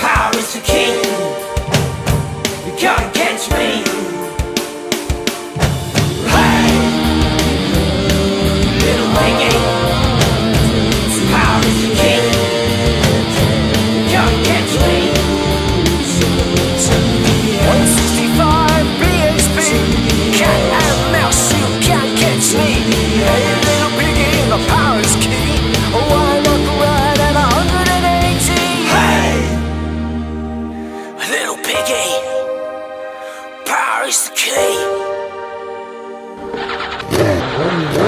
Power is the king. biggie. Power is the key.